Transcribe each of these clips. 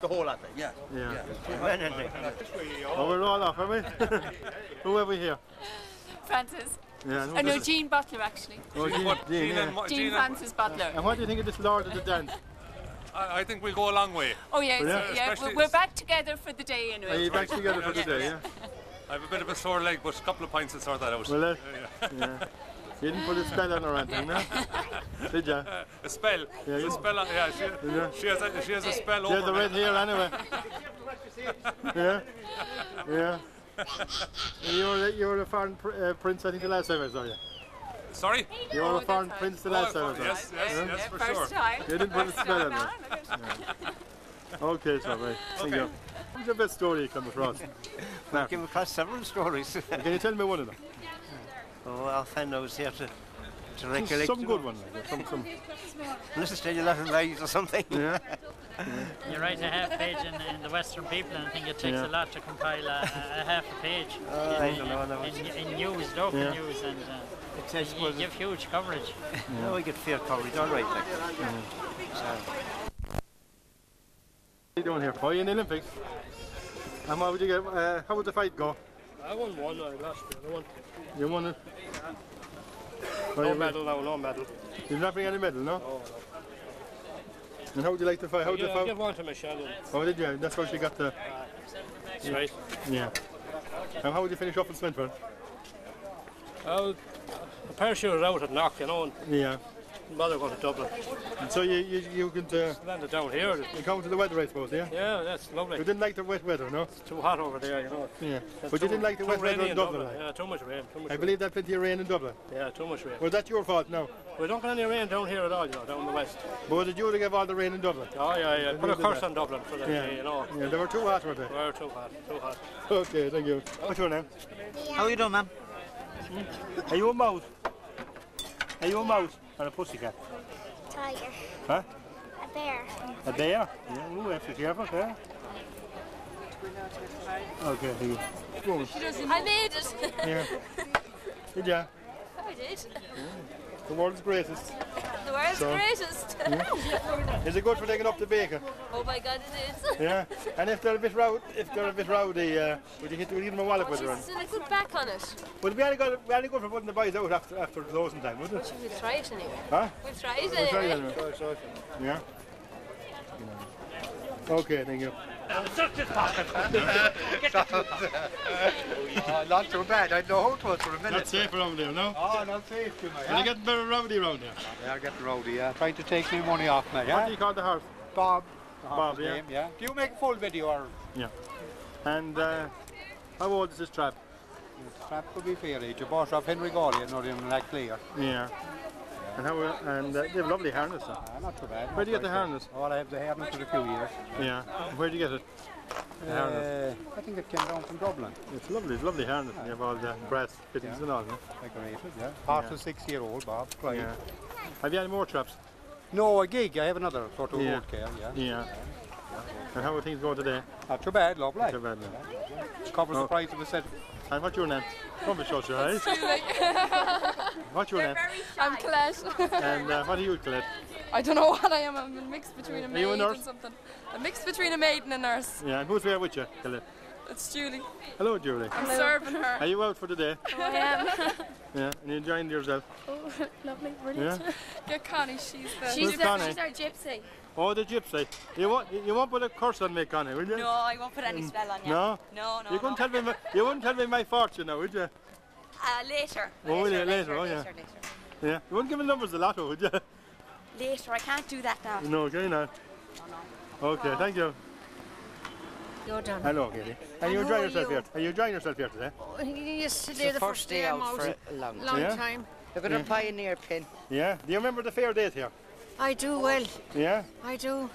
The whole lot, like, yeah. Yeah. yeah. Oh, we're all off, are we? Who have we here? Francis. Yeah, I know this Jean Butler actually. Oh, Jean, What, Jean, Jean yeah. Jean Jean Francis Butler. And what do you think of this Lord of the Dance? I, I think we'll go a long way. Oh yeah, Yeah. so, yeah. Especially- We're back together for the day anyway. Are anyway. you back together for the day, yeah? I have a bit of a sore leg, but a couple of pints will sort that out. Well, uh, Yeah, yeah. You didn't put a spell on or anything, no? Did you? yeah. a spell. Yeah, a you- spell. On, yeah, she, Yeah. she has a she has a spell She has over the red hair anyway. yeah, yeah. You were, you were a foreign pr- uh, prince, I think, the last time I saw you. Sorry. You were Oh, a foreign that's prince the Oh, last time I saw you. yes, yes, Yeah, yes, for first sure. time. You didn't put a spell time on now. Okay, so right. Thank you. What's the best story you come across? I came across several stories. Can you tell me one of them? Oh, offhand I was here to, to recollect. Some good one, like some, some. Listen to you lot of lies or something. Yeah. You write a half page in, in the Western People, and I think it takes Yeah. a lot to compile a, a, a half a page Oh, in, I don't know, no, in, in, in news, local Yeah. news, and uh, It says, you well, give huge coverage. no, we get fair coverage, all right. Like. What are you doing here? Oh, you're in the Olympics. And what would you get? Uh, how would the fight go? I won one uh, last year. I won. You won it. Oh, No medal now, no medal. You did not bring any medal, no? And how would you like to fight? How would you give, I give one to Michelle. and- Oh, did you? That's how she got the. That's right. Yeah. And how would you finish off in Smithford? Well, the parachute was out at Knock, you know, and Yeah. Mother going to Dublin. And so you you, you could uh, Landed down here. you come to the weather, I suppose, yeah? Yeah, that's lovely. You didn't like the wet weather, no? It's too hot over there, you know. Yeah. It's But you didn't like the wet weather in Dublin, like? Yeah, too much rain. Too much I rain. believe that plenty of rain in Dublin. Yeah, too much rain. Was that your fault now? We don't get any rain down here at all, you know, down the west. But was it you to give all the rain in Dublin? Oh, yeah, yeah. Put a did curse on Dublin for that Yeah. day, you know. Yeah, they were too hot, were they? We're too hot, too hot. Okay, thank you. What's your name? How are you doing, ma'am? Are you a mouse? Are you a mouse or a pussycat? Tiger. Huh? A bear. A bear? Yeah, ooh, have to be careful, yeah? Okay, thank you. Go on. I made it. Yeah. Did ya? I did. The world's greatest. The world's So- greatest. Is it good for taking up the bacon? oh my God, it is. Yeah. And if they're a bit rowdy, if they're a bit rowdy, uh, would you hit would you give them a wallop with it? Jesus, and a good back on it. Would it be any good, be any good for putting the boys out after after closing time, would it? We'll try it anyway. Huh? We'll try it We'll try it anyway. Anyway. Yeah. Okay, thank you. Oh, not too bad. I know how it was for a minute. Not safe around there, no? Oh, not safe, you know. Are they getting very rowdy around here? Yeah, I get rowdy, yeah. Trying to take me money off me, yeah? What do you call the horse? Bob. Bob, yeah. name, yeah. Do you make full video or Yeah. And uh, how old is this trap? trap could be fair age? You bought off Henry Gawley, not even like clear. Yeah. And how? And uh, they have lovely harness. Though. Ah, not too bad. Where do you get the harness? Oh, I have the harness for a few years. Yeah. Where do you get it? Uh, I think it came down from Dublin. It's lovely. It's lovely harness. and You have all the brass fittings Yeah. and all. No? Decorated, yeah. Half Yeah. a six year old, Bob. Yeah. Have you any more traps? No, a gig. I have another sort of Yeah. road care, yeah. Yeah. And how are things going today? Not too bad, lovely. Not Too bad, no. Covers Oh. the price of a set. And what's your name? Don't be so shy. What's your name? I'm Colette. And uh, what are you, Colette? I don't know what I am. I'm a mix between a Are you a nurse? and something. A mix between a maid and a nurse. Yeah. And who's there with you, Colette? It's Julie. Hello, Julie. I'm serving her. Are you out for the day? I am. Yeah. And you enjoying yourself? oh, lovely, Yeah. brilliant. Get Connie. She's the. Who's Connie? our gypsy. Oh, the gypsy. You won't, you won't put a curse on me, Connie, will you? No, I won't put any spell on you. No? No, no, You couldn't no. tell me my, you wouldn't tell me my fortune now, would you? Uh, later. Oh, will you? later, Later, oh, yeah. later, later. Yeah. You wouldn't give me numbers a lot, would you? Later, I can't do that now. No, okay, not. Okay, thank you. You're done. Hello, Katie. And you And who enjoying yourself you? here? Are you enjoying yourself here today? Yesterday, the, first day I'm out. a long Long Yeah? time. Look at Yeah. a pioneer pin. Yeah. Do you remember the fair date here? I do well. Yeah. I do.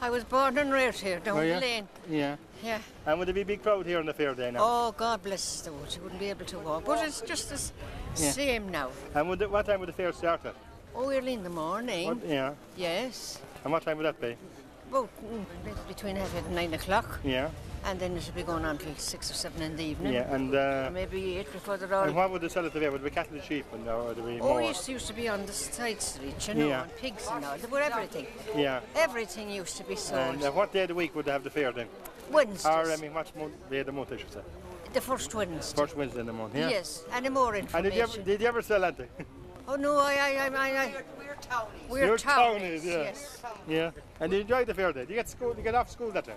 I was born and raised here down Oh, the yeah? lane. Yeah. Yeah. And would there be a big crowd here on the fair day now? Oh, God bless the wood. You wouldn't be able to walk. But it's just the Yeah. same now. And would the, what time would the fair start at? Oh, early in the morning. What, yeah. Yes. And what time would that be? about mm, between half eight and nine o'clock, Yeah, and then it'll be going on till six or seven in the evening. yeah. And, uh, maybe eight before they're all. and what would they sell it there? Would it be cattle and sheep and or would it be Oh, more? it used to, used to be on the side street, you know, Yeah. and pigs and all. They were everything. Yeah. Everything used to be sold. And uh, what day of the week would they have the fair then? Wednesdays. Or, I mean, what month, day of the month, I should say? the first Wednesday. First Wednesday in the month, yeah? Yes, any more And information? did you ever, did you ever sell anything? Oh no, I, I, I, I, I We're townies. we're You're townies, townies, yeah. Yes. yeah. And you enjoyed the fair day? Did you get school? Did you get off school that day?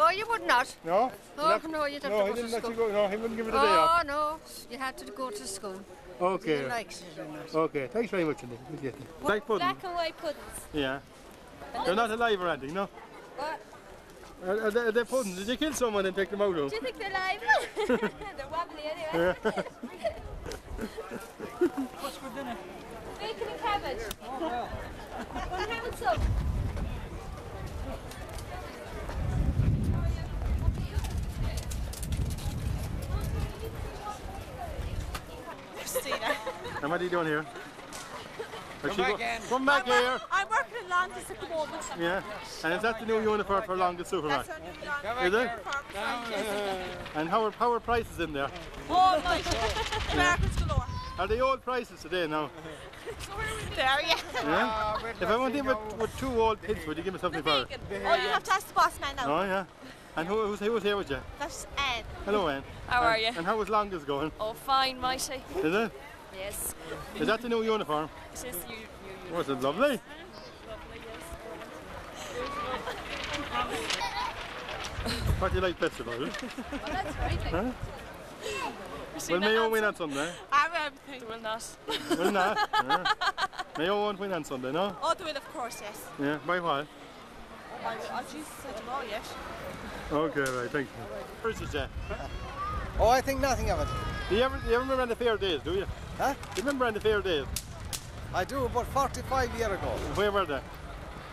Oh, you would not. No? Oh, Not- no, you'd have no, to he go to didn't let school. you go. No, he wouldn't give it a day Oh off. no, you had to go to school. Okay. You likes it? Okay. Thanks very much, Andy. Good getting. Like pudding. Black and white puddings. Yeah. They're not alive or anything, no? What? Are, are, they, are they puddings? Did you kill someone and take them out? of? Do you think they're live? they're wobbly anyway. What's for dinner? Bacon and cabbage. Oh, Well, have some. And what are you doing here? Come back in. Come back here. I'm working in Londis at the moment. Yeah. And is that the new uniform for Londis Supermarket? Is it? And how are, how are prices in there? Oh my Americans galore. Are they old prices today now? There, yeah. Yeah? Ah, if I went in with, with two old kids, would you give me something for it? Oh, you have to ask the boss man now. Oh, yeah. And who, who's, who was here with you? That's Anne. Hello, Anne. How are you? And how was Londis going? Oh, fine, mighty. Is it? Yes. Is that the new uniform? It's just you, you, you. Was it lovely? What do you like best about it? Oh, that's right. Huh? Will Mayo win on Sunday? I'm everything. Will not. Will not? Yeah. Mayo won't win on Sunday, no? Oh, they will, of course, yes. Yeah, by what? Oh, Jesus, I don't know yet. Okay, right, thank you. Where's it, Jay? Oh, I think nothing of it. Do you ever, do you ever remember on the fair days, do you? Huh? Do you remember on the fair days? I do about 45 years ago. Where were they?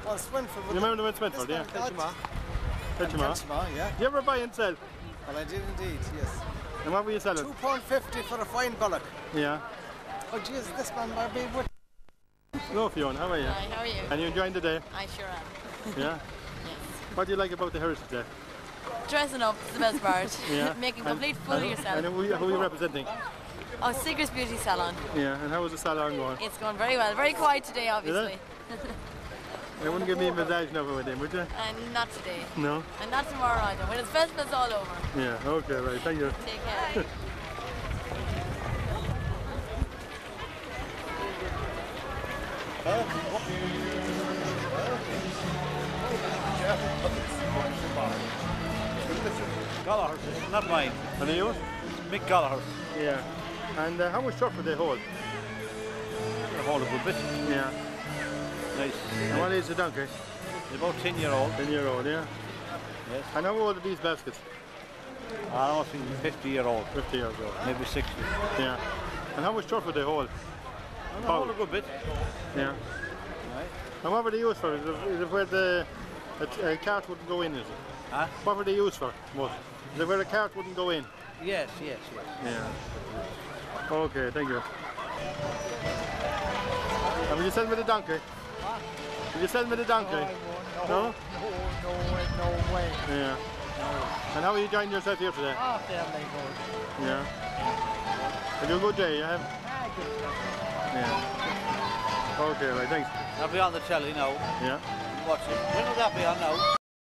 Well, Swinford. You remember them in Swinford, yeah? Kiltimagh. Kiltimagh. Kiltimagh, yeah. Do you ever buy and sell? Well, I did indeed, yes. And what were you selling? Two pound fifty for a fine bullock. Yeah. Oh, Jesus, this man might be with. Hello, Fiona, how are you? Hi, how are you? And you enjoying the day? I sure am. Yeah? What do you like about the Heritage Day? Dressing up is the best part. Yeah. Making And- complete fool of yourself. And who, you- who are you representing? Oh, Seeker's Beauty Salon. Yeah, and how was the salon going? It's going very well. Very quiet today, obviously. You wouldn't give me a massage now with him, would you? And not today. No? And not tomorrow either. When it's festival's all over. Yeah, okay, right, thank you. Take care. Gallagher, not mine. And yours? Mick Gallagher. Yeah. And uh, how much turf would they hold? They Hold a good bit. Yeah. Nice. And what age the donkey? About 10 year old. 10 year old, yeah? Yes. And how old are these baskets? I don't think 50 year old. 50 years old. Maybe 60. Yeah. And how much turf would they hold? Hold a good bit. Yeah. And what were they used for? Is it, is it where the a, a cart wouldn't go in, is it? Huh? What were they used for? Most? Is it where a cart wouldn't go in? Yes, yes, yes. Yeah. Okay, thank you. And will you send me the donkey? Will you send me the donkey? No? No, no way, no way. Yeah. And how are you enjoying yourself here today? Oh, fairly good. Yeah. Are you a good day, you have? Yeah. Okay, right, thanks. I'll be on the telly now. Yeah. Watch it. When will that be on now?